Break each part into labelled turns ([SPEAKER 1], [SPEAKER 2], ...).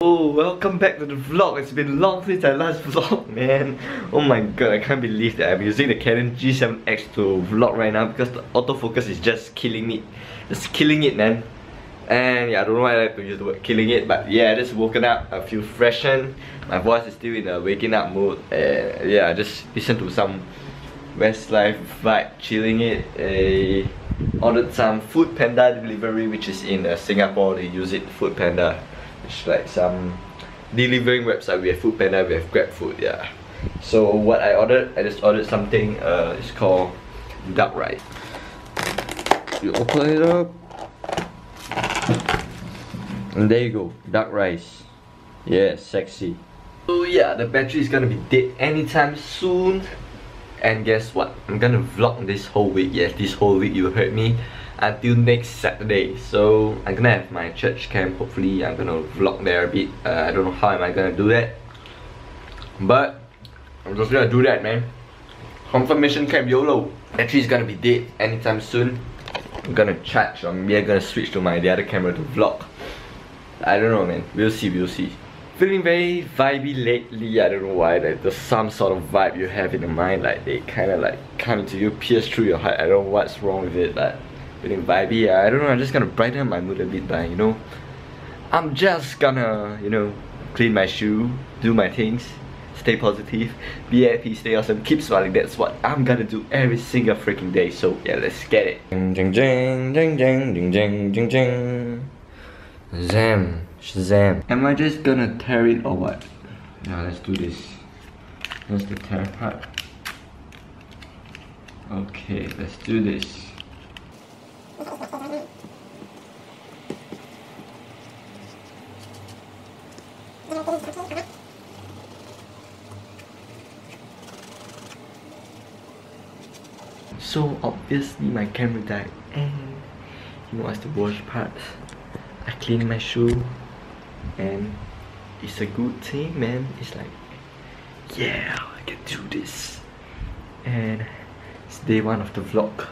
[SPEAKER 1] Oh, welcome back to the vlog. It's been long since I last vlog, man. Oh my god, I can't believe that I'm using the Canon G7X to vlog right now because the autofocus is just killing me. Just killing it, man. And yeah, I don't know why I like to use the word killing it, but yeah, I just woken up, I feel freshened. My voice is still in a waking up mode. And yeah, I just listen to some Westlife vibe, chilling it. I ordered some Food Panda delivery, which is in uh, Singapore. They use it, Food Panda. It's like some delivering website. We have Food Panda, we have Grab Food, yeah. So what I ordered, I just ordered something. Uh, it's called duck rice. You open it up, and there you go, duck rice. Yeah, sexy. So yeah, the battery is gonna be dead anytime soon. And guess what? I'm gonna vlog this whole week. Yes, this whole week you heard me until next Saturday. So I'm gonna have my church camp. Hopefully, I'm gonna vlog there a bit. Uh, I don't know how am I gonna do that, but I'm just gonna do that, man. Confirmation camp YOLO. Battery is gonna be dead anytime soon. I'm gonna charge I'm gonna switch to my the other camera to vlog. I don't know, man. We'll see. We'll see feeling very vibey lately. I don't know why. Like there's some sort of vibe you have in your mind, like they kind of like come to you, pierce through your heart. I don't know what's wrong with it, but feeling vibey. I don't know, I'm just gonna brighten up my mood a bit by, you know, I'm just gonna, you know, clean my shoe, do my things, stay positive, be happy, stay awesome, keep smiling. That's what I'm gonna do every single freaking day. So yeah, let's get it. Jing jing jing jing jing jing jing jing. Zam, Shazam. Am I just gonna tear it or what? Now let's do this. That's the tear part. Okay, let's do this. So obviously my camera died. And you know what's the worst part? I cleaned my shoe. And it's a good thing man. It's like yeah I can do this. And it's day one of the vlog.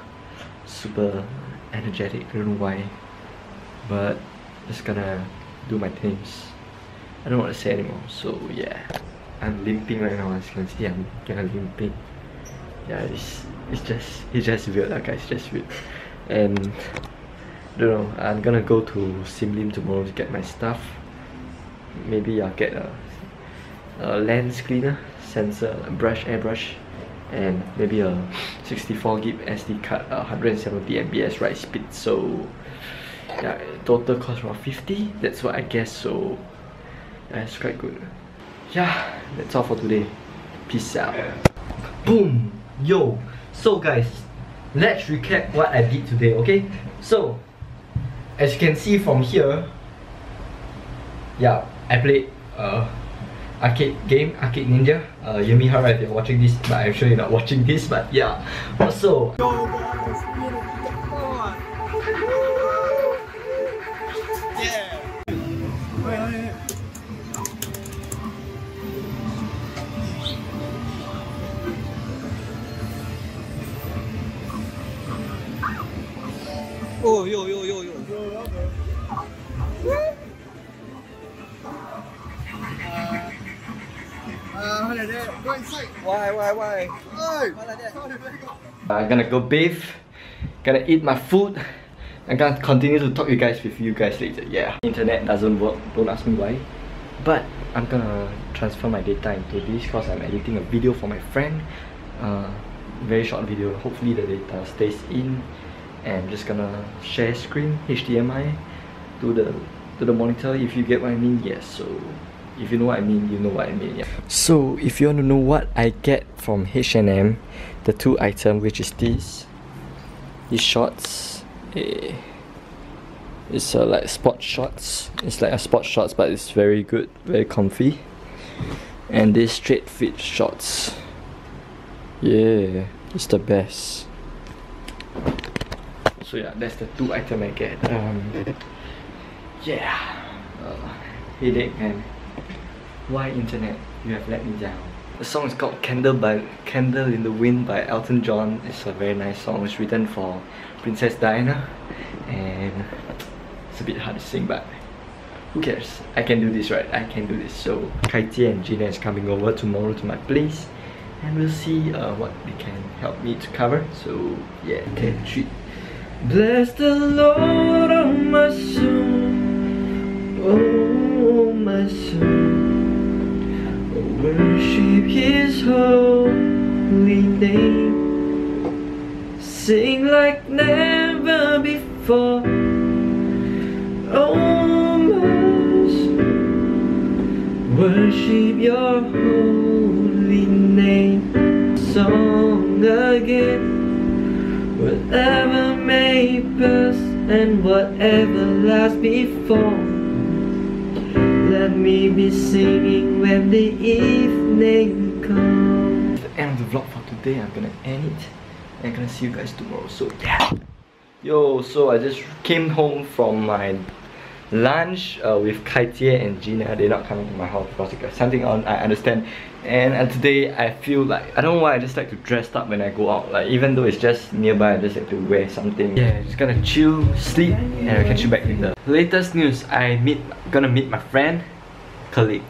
[SPEAKER 1] Super energetic. I don't know why. But just gonna do my things. I don't want to say anymore. So yeah. I'm limping right now as you can see. I'm kinda limping yeah it's it's just it's just weird like guys it's just weird and don't know I'm gonna go to Sim Lim tomorrow to get my stuff maybe I'll get a, a lens cleaner, sensor, a brush, airbrush, and maybe a 64 gig SD card, uh, 170 MBS write speed. So yeah, total cost around 50. That's what I guess. So that's quite good. Yeah, that's all for today. Peace out. Boom, yo. So guys, let's recap what I did today. Okay, so as you can see from here, yeah, I played uh, arcade game, Arcade Ninja. Uh, you Yumi Hara if you're watching this, but I'm sure you're not watching this, but yeah. Also,
[SPEAKER 2] Oh, yo, yo, yo, yo.
[SPEAKER 1] Why, why, why? I'm gonna go bathe, gonna eat my food. I'm gonna continue to talk you guys with you guys later. Yeah. Internet doesn't work, don't ask me why. But I'm gonna transfer my data into this because I'm editing a video for my friend. Uh, very short video. Hopefully the data stays in. And just gonna share screen HDMI to the to the monitor if you get what I mean. Yes. So if you know what I mean, you know what I mean. Yeah. So if you want to know what I get from H&M, the two item which is this, these shorts, eh, it's uh, like sport shorts. It's like a sport shorts, but it's very good, very comfy. And this straight fit shorts. Yeah, it's the best. So yeah, that's the two item I get. Um, yeah, uh, headache man. Why internet? You have let me down. The song is called Candle by Candle in the Wind by Elton John. It's a very nice song. It's written for Princess Diana and it's a bit hard to sing but who cares? I can do this, right? I can do this. So Kaiti and Gina is coming over tomorrow to my place, and we'll see uh, what they can help me to cover. So yeah, okay, treat. Bless the Lord, oh my soul, oh my soul. Worship His holy name. Sing like never before. Oh my soul. Worship Your holy name. Song again. Whatever may pass and whatever lasts before. Let me be singing when the evening comes. The end of the vlog for today. I'm gonna end it. And I'm gonna see you guys tomorrow. So yeah. Yo, so I just came home from my lunch uh, with Kaitie and Gina. They're not coming to my house because they got something on, I understand. And, and today I feel like, I don't know why I just like to dress up when I go out. Like even though it's just nearby, I just like to wear something. Yeah, just gonna chill, sleep, and I'll catch you back later. Latest news, I meet, gonna meet my friend, colleague.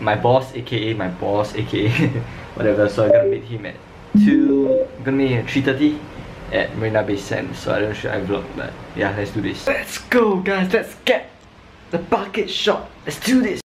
[SPEAKER 1] My boss, aka my boss, aka whatever. So I'm gonna meet him at 2, I'm gonna meet at 3.30 at Marina Bay Sands. So I don't know should I vlog, but yeah, let's do this. Let's go guys, let's get the bucket shot. Let's do this.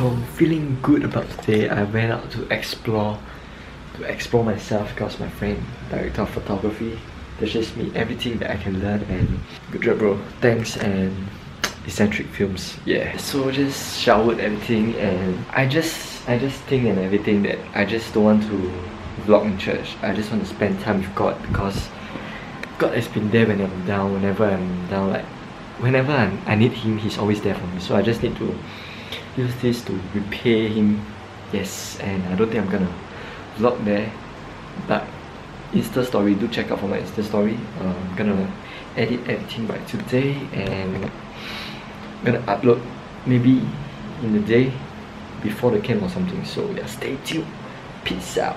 [SPEAKER 1] Home feeling good about today. I went out to explore to explore myself because my friend, director of photography, teaches me everything that I can learn and good job bro. Thanks and eccentric films. Yeah. So just showered everything and I just I just think and everything that I just don't want to vlog in church. I just want to spend time with God because God has been there when I'm down, whenever I'm down, like whenever I'm, I need Him, He's always there for me. So I just need to use this to repay Him. Yes, and I don't think I'm gonna vlog there, but Insta story, do check out for my Insta story. Uh, I'm gonna edit everything by today and I'm gonna upload maybe in the day before the camp or something. So yeah, stay tuned. Peace out.